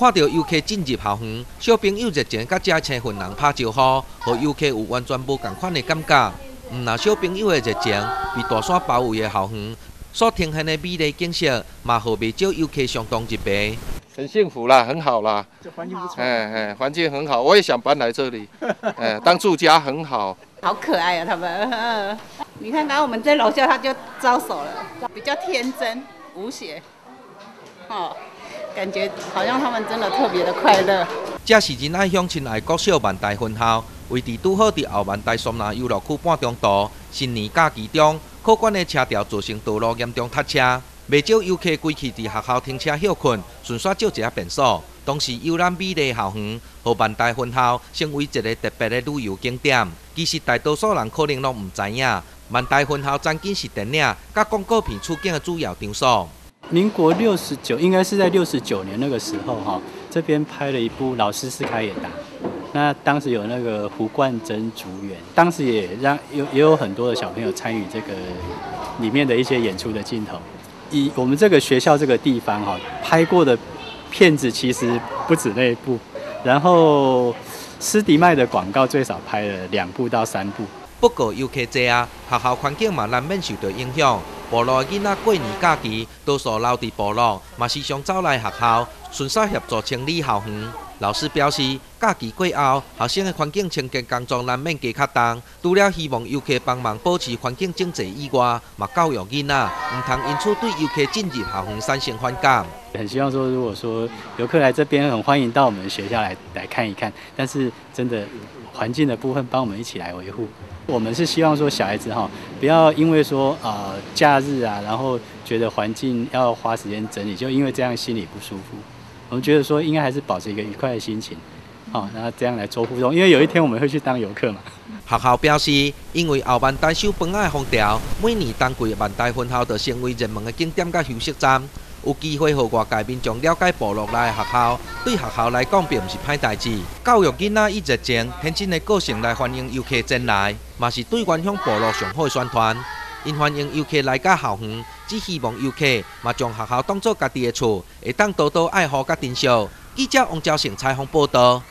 看到游客进入校园，小朋友热情甲遮青份人拍招呼，和游客有完全无共款的感觉。毋那小朋友的热情，被大山包围的校园所呈现的美丽景色，嘛和未少游客相当一白。很幸福啦，很好啦，这环境不错。哎哎，环境很好，我也想搬来这里，哎，当住家很好。好可爱啊，他们。你看，刚刚我们在楼下他就招手了，比较天真无邪，哦，感觉好像他们真的特别的快乐。这是仁爱乡亲爱国小万代分校，位置拄好伫后万代松南游乐区半中途。新年假期中，可观的车潮造成道路严重塞车，未少游客归去伫学校停车休困，顺便借一下便所。同时，游览美丽校园和万代分校成为一个特别的旅游景点。其实，大多数人可能都唔知影。万代分校曾经是电影、甲广告片出镜的主要场所。民国六十九，应该是在六十九年那个时候，哈，这边拍了一部《老师是开眼的》。那当时有那个胡冠珍主演，当时也让有也有很多的小朋友参与这个里面的一些演出的镜头。以我们这个学校这个地方，哈，拍过的片子其实不止那一部。然后，斯迪麦的广告最少拍了两部到三部。不过游客多啊，学校环境嘛难免受到影响。部落囡仔过年假期多数留伫部落，嘛时常走来学校，顺手协助清理校园。老师表示，假期过后，学生的环境清洁工作难免加较重。除了希望游客帮忙保持环境整洁以外，嘛教育囡仔，唔通因此对游客进入校园产生反感。很希望说，如果说游客来这边，很欢迎到我们学校来来看一看。但是真的环境的部分，帮我们一起来维护。我们是希望说，小孩子哈，不要因为说啊假日啊，然后觉得环境要花时间整理，就因为这样心里不舒服。我们觉得说，应该还是保持一个愉快的心情，好，然后这样来做互动。因为有一天我们会去当游客嘛。学校表示，因为后万代收本爱的风潮，每年当季万代分校就成为热门的景点甲休息站，有机会和外界民众了解部落内的学校，对学校来讲并不是歹代志。教育囡仔以热情、天真的个性来欢迎游客前来，嘛是对原乡部落上好的宣传。因欢迎游客来到校园，只希望游客嘛将学校当作家己的厝，会当多多爱护甲珍惜。记者王昭成采访报道。